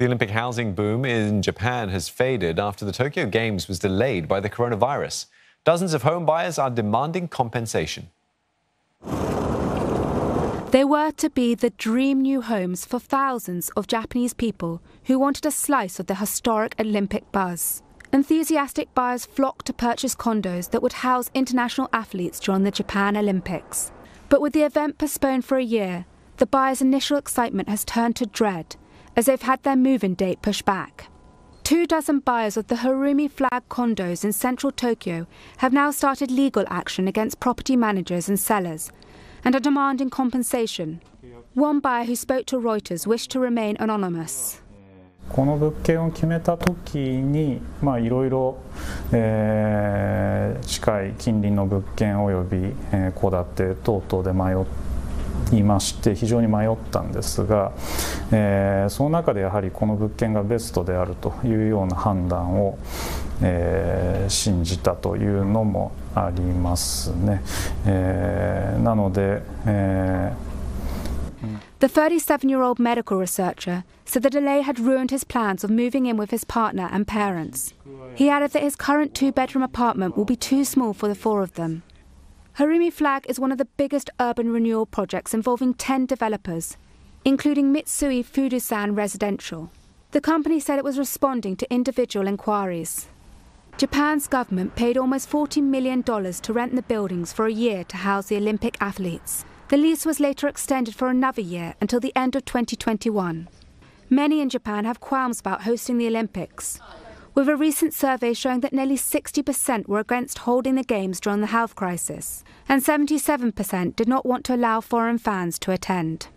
The Olympic housing boom in Japan has faded after the Tokyo Games was delayed by the coronavirus. Dozens of home buyers are demanding compensation. They were to be the dream new homes for thousands of Japanese people who wanted a slice of the historic Olympic buzz. Enthusiastic buyers flocked to purchase condos that would house international athletes during the Japan Olympics. But with the event postponed for a year, the buyers' initial excitement has turned to dread as they've had their move in date pushed back. Two dozen buyers of the Harumi flag condos in central Tokyo have now started legal action against property managers and sellers and are demanding compensation. One buyer who spoke to Reuters wished to remain anonymous. この物件を決めた時にいろいろ近い近隣の物件および戸建て等々で迷 いまして非常に迷ったんですが、えー、その中でやはりこの物件がベストであるというような判断を、えー、信じたというのもありますね。えー、なので、えー The 37 year old medical researcher said the delay had ruined his plans of moving in with his partner and parents. He added that his current two bedroom apartment will be too small for the four of them. Harumi Flag is one of the biggest urban renewal projects involving 10 developers, including Mitsui Fudosan Residential. The company said it was responding to individual inquiries. Japan's government paid almost $40 million to rent the buildings for a year to house the Olympic athletes. The lease was later extended for another year until the end of 2021. Many in Japan have qualms about hosting the Olympics with a recent survey showing that nearly 60% were against holding the Games during the health crisis, and 77% did not want to allow foreign fans to attend.